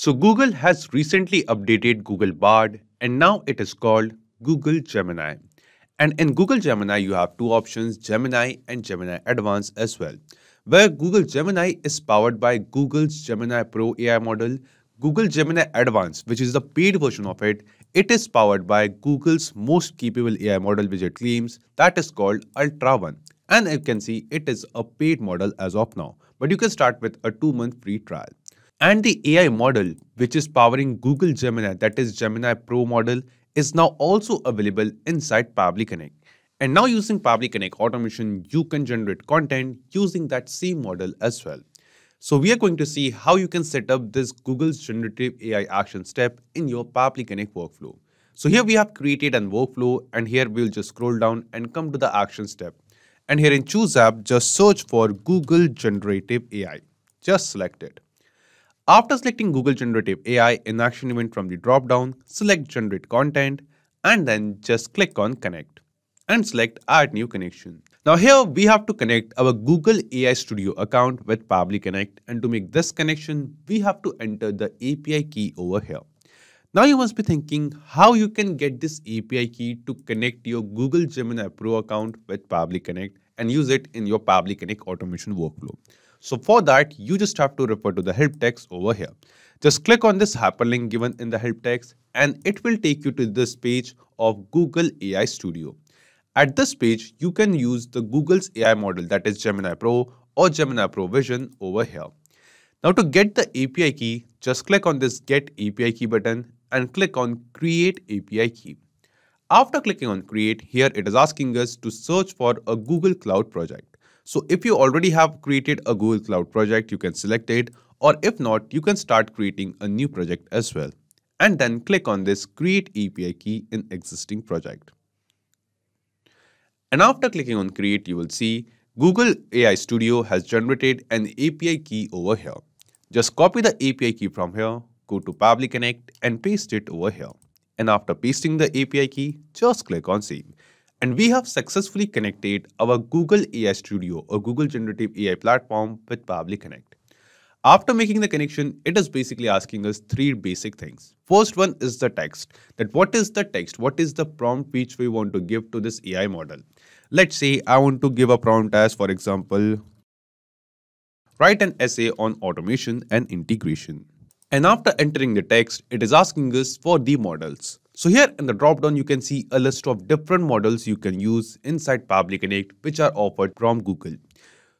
So Google has recently updated Google Bard and now it is called Google Gemini. And in Google Gemini, you have two options, Gemini and Gemini Advanced as well. Where Google Gemini is powered by Google's Gemini Pro AI model, Google Gemini Advanced, which is the paid version of it, it is powered by Google's most capable AI model which it claims that is called Ultra One. And you can see it is a paid model as of now, but you can start with a two month free trial. And the AI model, which is powering Google Gemini, that is Gemini Pro model, is now also available inside Pabbly Connect. And now using Pabbly Connect automation, you can generate content using that same model as well. So we are going to see how you can set up this Google's generative AI action step in your Pabbly Connect workflow. So here we have created an workflow and here we'll just scroll down and come to the action step. And here in choose app, just search for Google generative AI. Just select it. After selecting Google Generative AI in action event from the drop-down, select Generate Content and then just click on Connect and select Add New Connection. Now here we have to connect our Google AI Studio account with Pabbly Connect and to make this connection, we have to enter the API key over here. Now you must be thinking how you can get this API key to connect your Google Gemini Pro account with Pabbly Connect and use it in your Pabbly Connect automation workflow. So for that, you just have to refer to the help text over here. Just click on this hyperlink given in the help text and it will take you to this page of Google AI Studio. At this page, you can use the Google's AI model that is Gemini Pro or Gemini Pro Vision over here. Now to get the API key, just click on this Get API Key button and click on Create API Key. After clicking on Create, here it is asking us to search for a Google Cloud project. So if you already have created a Google Cloud project, you can select it or if not, you can start creating a new project as well. And then click on this Create API key in existing project. And after clicking on Create, you will see Google AI Studio has generated an API key over here. Just copy the API key from here, go to Pabbly Connect and paste it over here. And after pasting the API key, just click on Save and we have successfully connected our Google AI Studio or Google Generative AI platform with Pabbly Connect. After making the connection, it is basically asking us three basic things. First one is the text. That what is the text? What is the prompt which we want to give to this AI model? Let's say I want to give a prompt as, for example, write an essay on automation and integration. And after entering the text, it is asking us for the models. So here in the dropdown, you can see a list of different models you can use inside Pabbly Connect, which are offered from Google.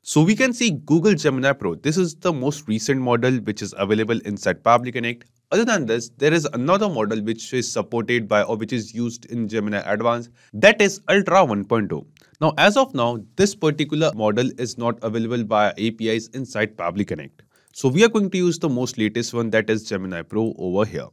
So we can see Google Gemini Pro. This is the most recent model which is available inside Pabbly Connect. Other than this, there is another model which is supported by or which is used in Gemini Advanced that is Ultra 1.0. Now as of now, this particular model is not available via APIs inside Pabbly Connect. So we are going to use the most latest one that is Gemini Pro over here.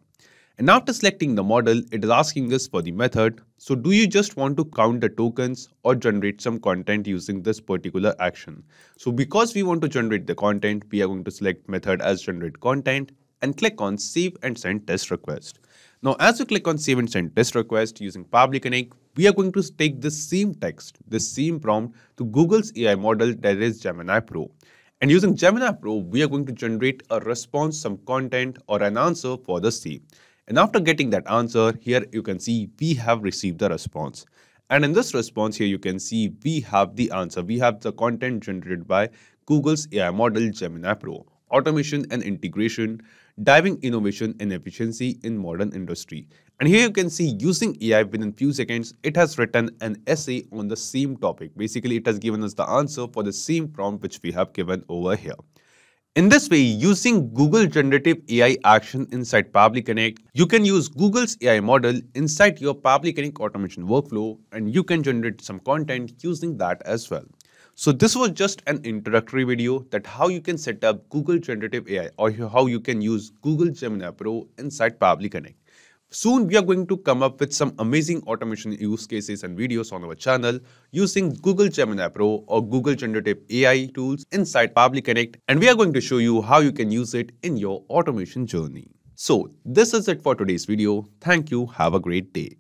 And after selecting the model, it is asking us for the method. So do you just want to count the tokens or generate some content using this particular action? So because we want to generate the content, we are going to select method as generate content and click on save and send test request. Now, as you click on save and send test request using Pabbly Connect, we are going to take the same text, the same prompt to Google's AI model that is Gemini Pro. And using Gemini Pro, we are going to generate a response, some content or an answer for the same. And after getting that answer, here you can see we have received the response. And in this response here, you can see we have the answer. We have the content generated by Google's AI model Gemini Pro. Automation and integration, driving innovation and efficiency in modern industry. And here you can see using AI within few seconds, it has written an essay on the same topic. Basically, it has given us the answer for the same prompt which we have given over here. In this way, using Google Generative AI action inside Pabbly Connect, you can use Google's AI model inside your Pabbly Connect automation workflow and you can generate some content using that as well. So this was just an introductory video that how you can set up Google Generative AI or how you can use Google Gemini Pro inside Pabbly Connect. Soon we are going to come up with some amazing automation use cases and videos on our channel using Google Gemini Pro or Google Generative AI tools inside Pabbly Connect and we are going to show you how you can use it in your automation journey. So this is it for today's video. Thank you. Have a great day.